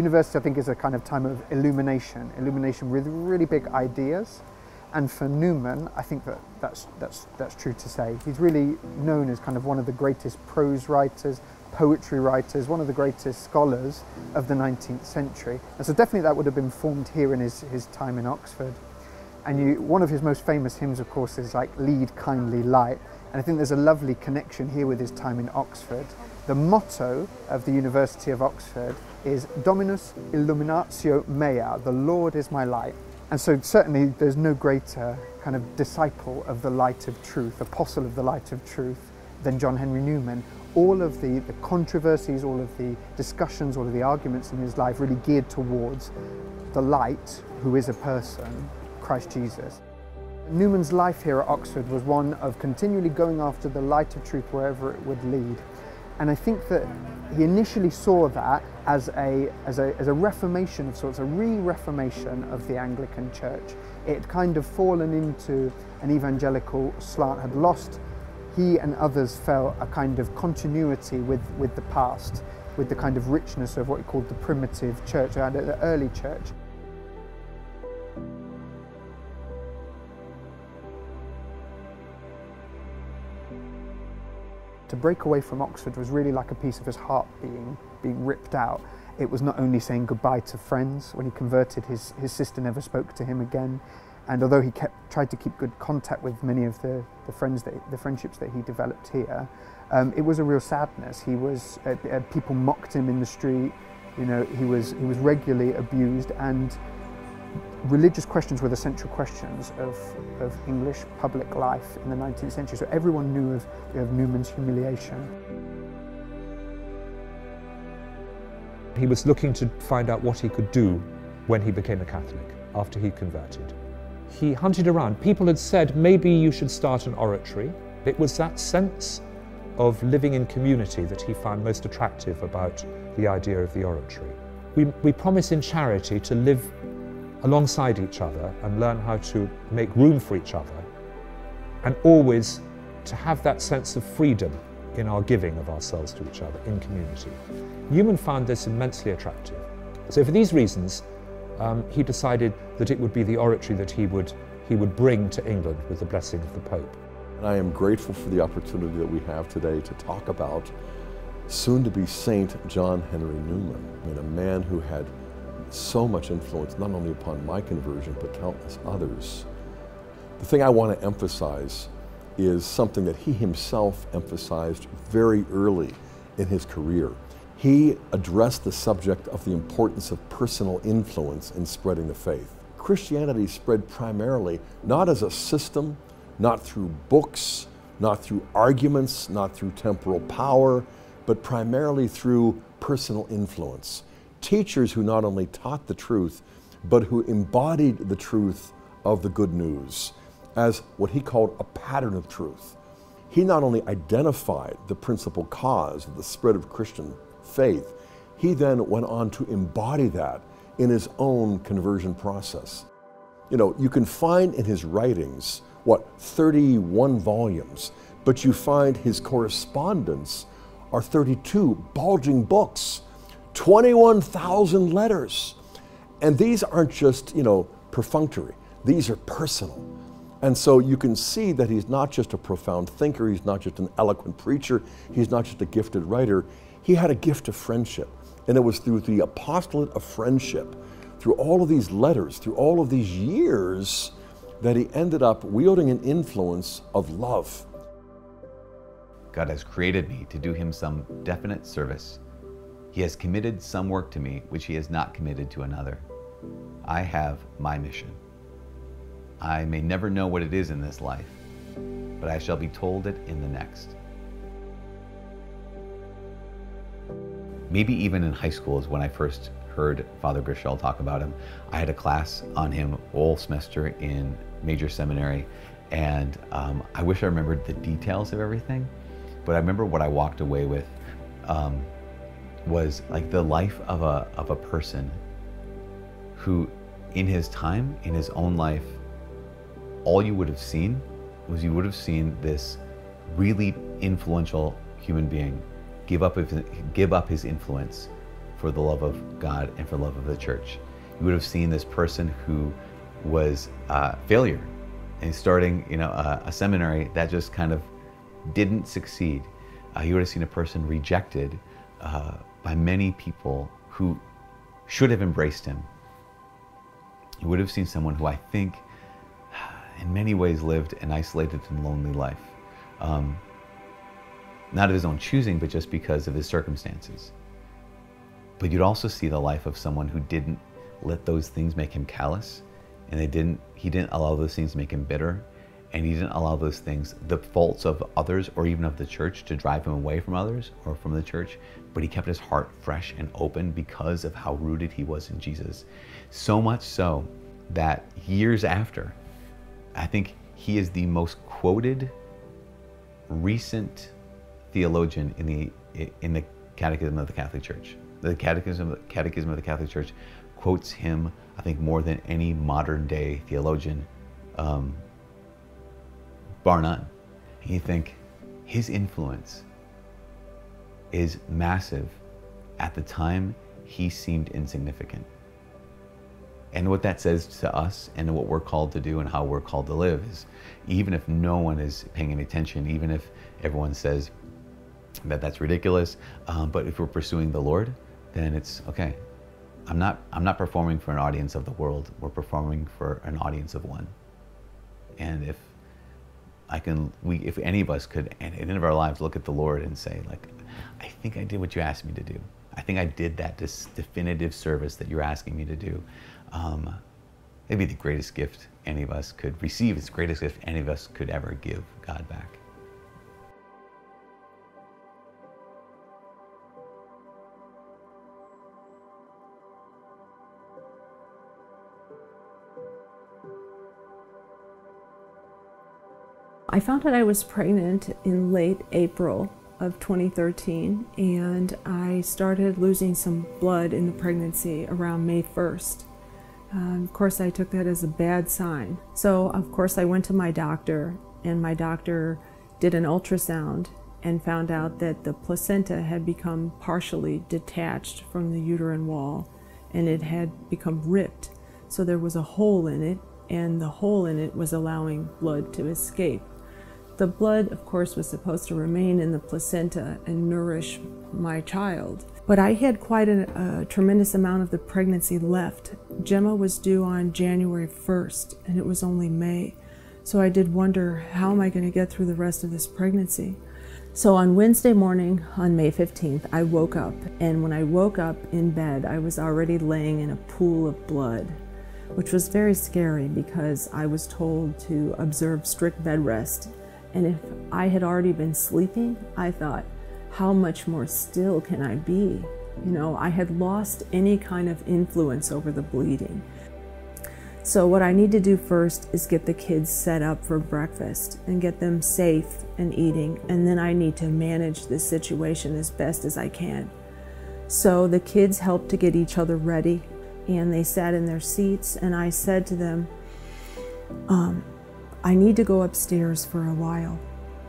University, I think, is a kind of time of illumination, illumination with really big ideas. And for Newman, I think that that's, that's, that's true to say. He's really known as kind of one of the greatest prose writers, poetry writers, one of the greatest scholars of the 19th century. And so definitely that would have been formed here in his, his time in Oxford. And you, one of his most famous hymns, of course, is like Lead Kindly Light. And I think there's a lovely connection here with his time in Oxford. The motto of the University of Oxford is Dominus illuminatio mea, the Lord is my light. And so certainly there's no greater kind of disciple of the light of truth, apostle of the light of truth than John Henry Newman. All of the, the controversies, all of the discussions, all of the arguments in his life really geared towards the light, who is a person, Christ Jesus. Newman's life here at Oxford was one of continually going after the light of truth wherever it would lead. And I think that he initially saw that as a, as a, as a reformation of sorts, a re-reformation of the Anglican Church. It kind of fallen into an evangelical slant, had lost, he and others felt a kind of continuity with, with the past, with the kind of richness of what he called the primitive church, the early church. To break away from Oxford was really like a piece of his heart being, being ripped out. It was not only saying goodbye to friends. When he converted, his, his sister never spoke to him again. And although he kept, tried to keep good contact with many of the, the, friends that, the friendships that he developed here, um, it was a real sadness. He was, uh, uh, people mocked him in the street, you know, he was, he was regularly abused and religious questions were the central questions of, of English public life in the 19th century. So everyone knew of, of Newman's humiliation. He was looking to find out what he could do when he became a Catholic, after he converted. He hunted around. People had said, maybe you should start an oratory. It was that sense of living in community that he found most attractive about the idea of the oratory. We, we promise in charity to live alongside each other and learn how to make room for each other and always to have that sense of freedom in our giving of ourselves to each other in community. Newman found this immensely attractive. So for these reasons, um, he decided that it would be the oratory that he would, he would bring to England with the blessing of the Pope. And I am grateful for the opportunity that we have today to talk about soon-to-be Saint John Henry Newman, I mean, a man who had so much influence, not only upon my conversion, but countless others. The thing I want to emphasize is something that he himself emphasized very early in his career. He addressed the subject of the importance of personal influence in spreading the faith. Christianity spread primarily not as a system, not through books, not through arguments, not through temporal power, but primarily through personal influence teachers who not only taught the truth, but who embodied the truth of the good news as what he called a pattern of truth. He not only identified the principal cause of the spread of Christian faith, he then went on to embody that in his own conversion process. You know, you can find in his writings, what, 31 volumes, but you find his correspondence are 32 bulging books 21,000 letters. And these aren't just, you know, perfunctory, these are personal. And so you can see that he's not just a profound thinker, he's not just an eloquent preacher, he's not just a gifted writer. He had a gift of friendship. And it was through the apostolate of friendship, through all of these letters, through all of these years, that he ended up wielding an influence of love. God has created me to do him some definite service he has committed some work to me which he has not committed to another. I have my mission. I may never know what it is in this life, but I shall be told it in the next. Maybe even in high school is when I first heard Father Groeschel talk about him. I had a class on him all semester in major seminary, and um, I wish I remembered the details of everything, but I remember what I walked away with. Um, was like the life of a, of a person who, in his time, in his own life, all you would have seen was you would have seen this really influential human being give up his, give up his influence for the love of God and for the love of the church. You would have seen this person who was a failure and starting, you know, a, a seminary that just kind of didn't succeed. Uh, you would have seen a person rejected uh, by many people who should have embraced him. You would have seen someone who I think, in many ways, lived an isolated and lonely life. Um, not of his own choosing, but just because of his circumstances. But you'd also see the life of someone who didn't let those things make him callous, and they didn't. He didn't allow those things to make him bitter, and he didn't allow those things, the faults of others or even of the church, to drive him away from others or from the church. But he kept his heart fresh and open because of how rooted he was in Jesus. So much so that years after, I think he is the most quoted recent theologian in the in the Catechism of the Catholic Church. The Catechism Catechism of the Catholic Church quotes him, I think, more than any modern day theologian, um, bar none. And you think his influence is massive. At the time, he seemed insignificant. And what that says to us and what we're called to do and how we're called to live is even if no one is paying any attention, even if everyone says that that's ridiculous, um, but if we're pursuing the Lord, then it's okay. I'm not, I'm not performing for an audience of the world, we're performing for an audience of one. And if I can, we, if any of us could, at the end of our lives, look at the Lord and say, like, I think I did what you asked me to do. I think I did that definitive service that you're asking me to do um, it'd be the greatest gift any of us could receive. It's the greatest gift any of us could ever give God back. I found out I was pregnant in late April of 2013 and I started losing some blood in the pregnancy around May 1st. Um, of course, I took that as a bad sign. So, of course, I went to my doctor, and my doctor did an ultrasound and found out that the placenta had become partially detached from the uterine wall and it had become ripped. So, there was a hole in it, and the hole in it was allowing blood to escape. The blood, of course, was supposed to remain in the placenta and nourish my child. But I had quite a, a, tremendous amount of the pregnancy left. Gemma was due on January 1st, and it was only May. So I did wonder, how am I going to get through the rest of this pregnancy? So on Wednesday morning, on May 15th, I woke up, and when I woke up in bed, I was already laying in a pool of blood, which was very scary because I was told to observe strict bed rest. And if I had already been sleeping, I thought, how much more still can I be? You know, I had lost any kind of influence over the bleeding. So, what I need to do first is get the kids set up for breakfast and get them safe and eating, and then I need to manage this situation as best as I can. So, the kids helped to get each other ready, and they sat in their seats, and I said to them, um, I need to go upstairs for a while.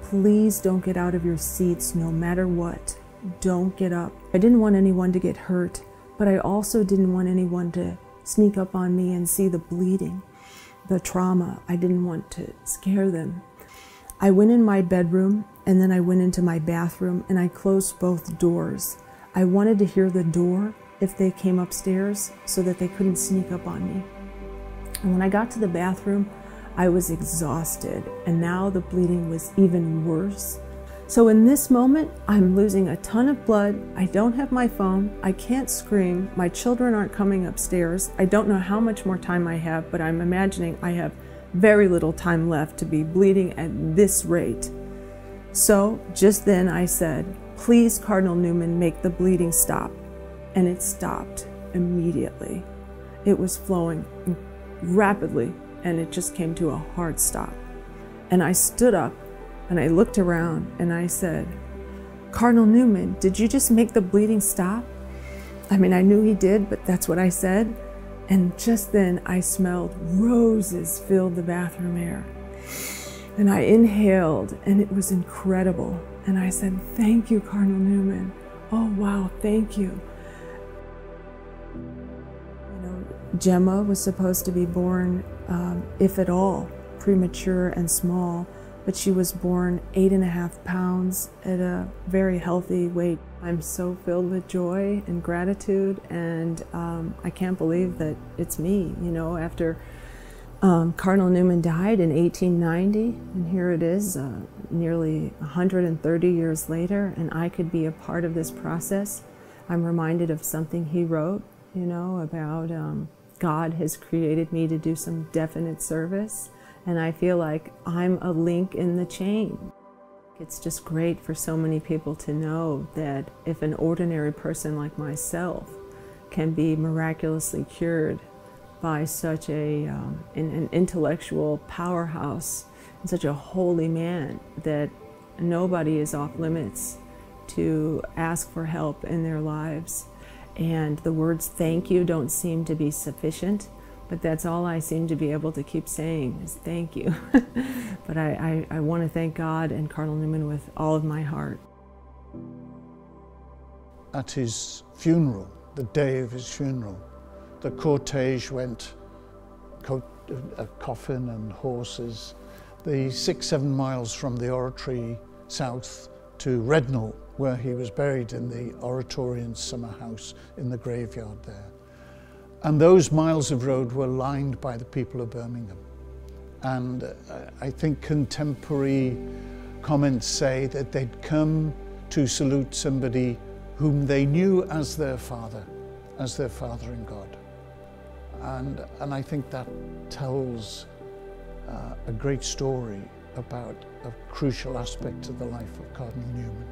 Please don't get out of your seats no matter what. Don't get up. I didn't want anyone to get hurt, but I also didn't want anyone to sneak up on me and see the bleeding, the trauma. I didn't want to scare them. I went in my bedroom and then I went into my bathroom and I closed both doors. I wanted to hear the door if they came upstairs so that they couldn't sneak up on me. And when I got to the bathroom, I was exhausted, and now the bleeding was even worse. So, in this moment, I'm losing a ton of blood. I don't have my phone. I can't scream. My children aren't coming upstairs. I don't know how much more time I have, but I'm imagining I have very little time left to be bleeding at this rate. So, just then I said, Please, Cardinal Newman, make the bleeding stop. And it stopped immediately. It was flowing rapidly and it just came to a hard stop. And I stood up and I looked around and I said, Cardinal Newman, did you just make the bleeding stop? I mean, I knew he did, but that's what I said. And just then I smelled roses filled the bathroom air. And I inhaled and it was incredible. And I said, Thank you, Cardinal Newman. Oh, wow, thank you. You know, Gemma was supposed to be born, um, if at all, premature and small, but she was born eight and a half pounds at a very healthy weight. I'm so filled with joy and gratitude, and um, I can't believe that it's me, you know, after um, Cardinal Newman died in 1890, and here it is, uh, nearly 130 years later, and I could be a part of this process. I'm reminded of something he wrote, you know, about um, God has created me to do some definite service, and I feel like I'm a link in the chain. It's just great for so many people to know that if an ordinary person like myself can be miraculously cured by such a, um, an, an intellectual powerhouse and such a holy man that nobody is off limits to ask for help in their lives. And the words thank you don't seem to be sufficient, but that's all I seem to be able to keep saying is thank you. but I, I, I want to thank God and Cardinal Newman with all of my heart. At his funeral, the day of his funeral, the cortege went, co a uh, coffin and horses, the six, seven miles from the oratory south to Rednal, where he was buried in the Oratorian summer house in the graveyard there. And those miles of road were lined by the people of Birmingham. And uh, I think contemporary comments say that they'd come to salute somebody whom they knew as their father, as their father in God. And, and I think that tells uh, a great story about a crucial aspect of the life of Cardinal Newman.